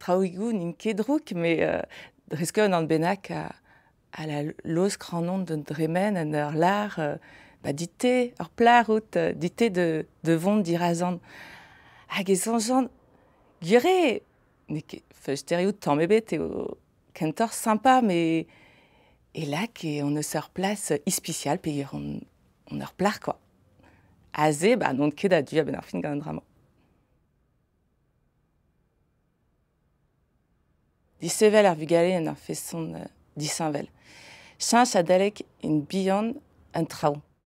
traoigu nin kedrouk, mais euh, dreske an benak a, la los de dremen en ur lar, euh, ba dite, ur plarout, euh, dite de, de dirazan. Hag e sanjan, gire, ne ke, feusteriout tammebet eo kentor sympa, mais et là on ne place ispicial pe on on ur plar quoi. Aze, ba non a ben fin. Disevel ar vugale en ar feson uh, disanvel. Chanch a dalek in bihan un traoù.